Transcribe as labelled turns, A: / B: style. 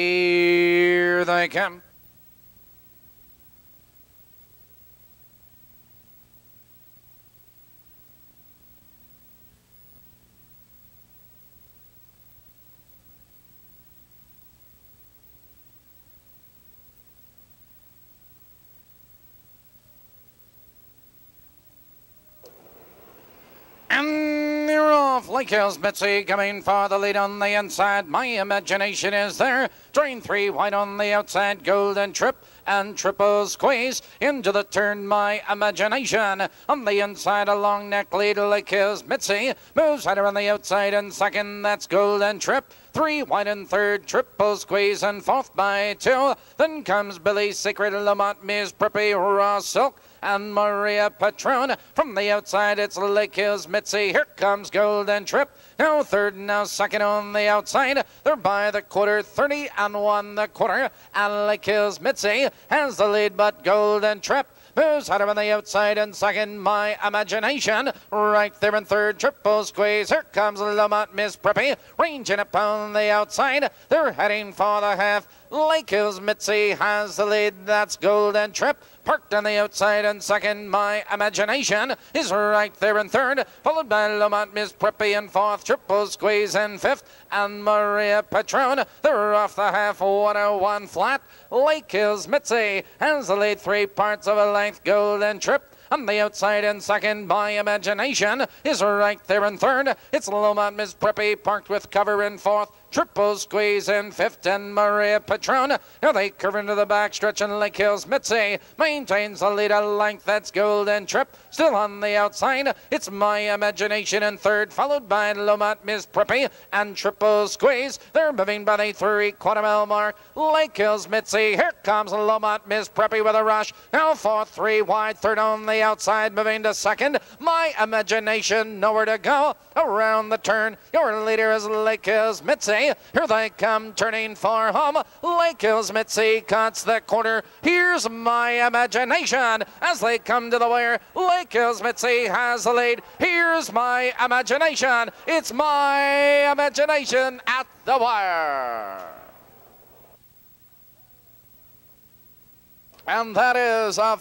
A: Here they come. And they're off. Lake Hills Mitzi coming for the lead on the inside. My imagination is there. Train three wide on the outside. Golden Trip and Triple Squeeze into the turn. My imagination on the inside. A long neck lead. Lake Hills Mitzi moves right around the outside. And second, that's Golden Trip. Three wide and third, triple squeeze and fourth by two. Then comes Billy Secret, Lamont, Miss Preppy, Raw Silk, and Maria Patron. From the outside, it's Lake Hills Mitzi. Here comes Golden Trip. Now third, now second on the outside. They're by the quarter, 30 and one the quarter. And Lake Hills Mitzi has the lead, but Golden Trip moves out on the outside and second my imagination. Right there in third triple squeeze. Here comes Lamont Miss Preppy ranging upon the outside. They're heading for the half. Lake Hills Mitzi has the lead. That's Golden Trip parked on the outside and second my imagination. Is right there in third followed by Lamont Miss Preppy in fourth triple squeeze in fifth and Maria Patron they're off the half 101 flat. Lake Hills Mitzi has the lead. Three parts of a length golden trip on the outside and second my imagination is right there in third. It's Lomont Miss Preppy parked with cover in fourth. Triple squeeze in fifth and Maria Patron. Now they curve into the back stretch and Lake Hills Mitzi maintains the lead a length. That's Golden Trip. Still on the outside. It's My Imagination in third, followed by Lomont Miss Preppy and Triple Squeeze. They're moving by the three quarter mile mark. Lake Hills Mitzi. Here comes Lomont Miss Preppy with a rush. Now fourth, three wide, third on the outside, moving to second. My Imagination nowhere to go. Around the turn, your leader is Lake Hills Mitzi. Here they come, turning for home. Lake Hills Mitzi cuts the corner. Here's my imagination as they come to the wire. Lake Hills Mitzi has the lead. Here's my imagination. It's my imagination at the wire. And that is a